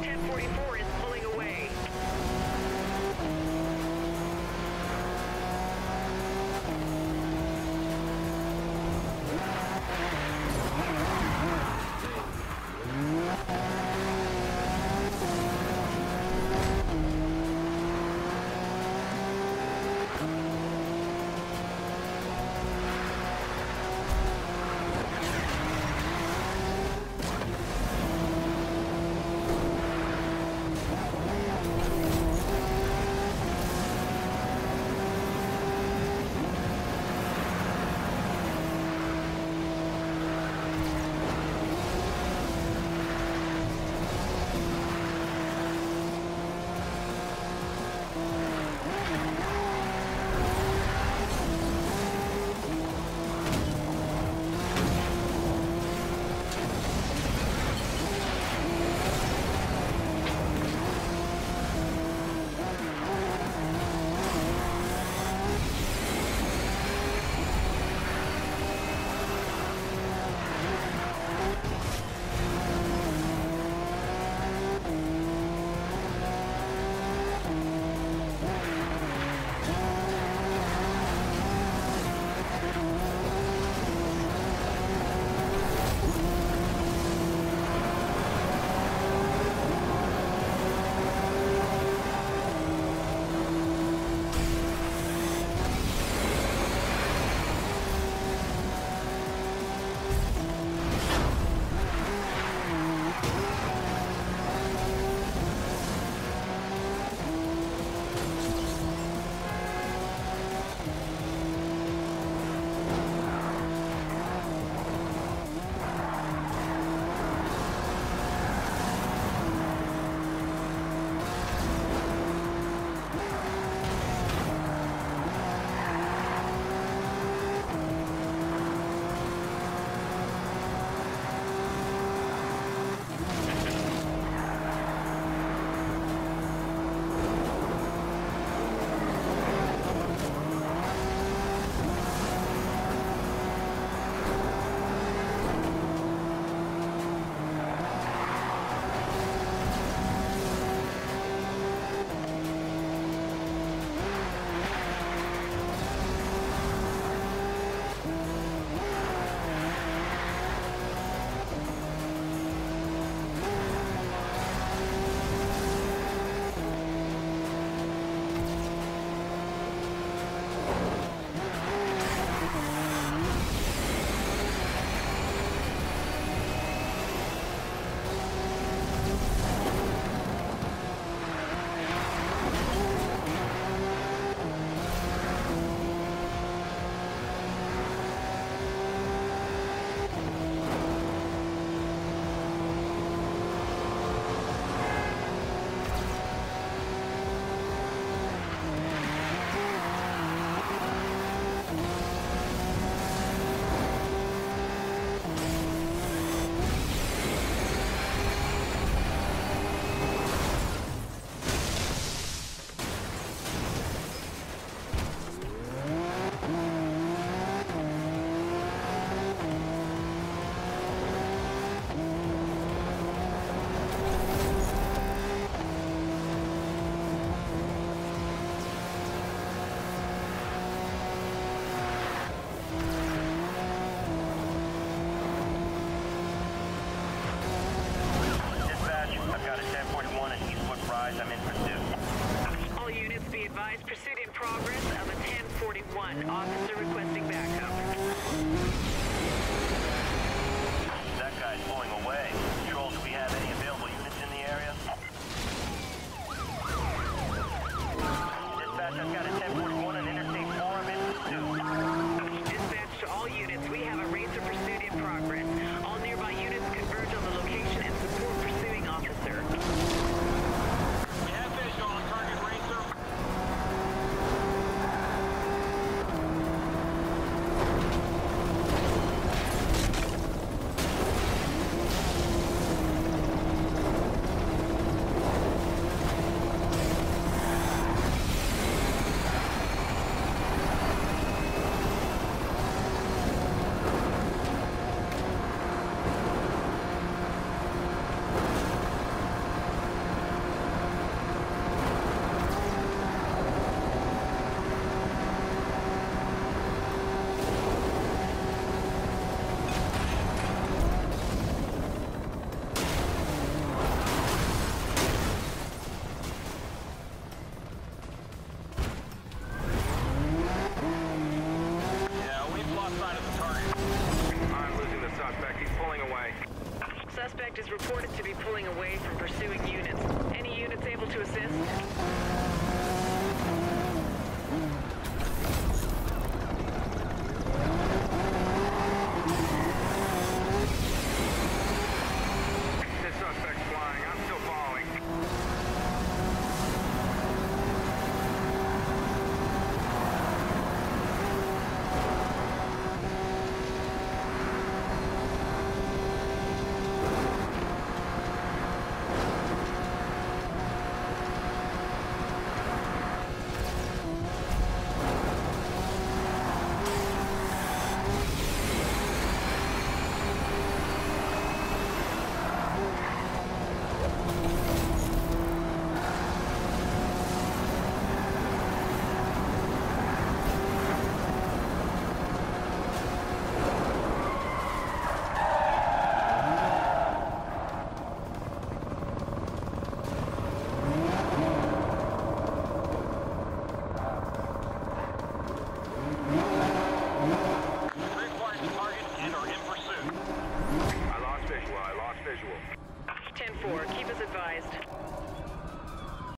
1044 is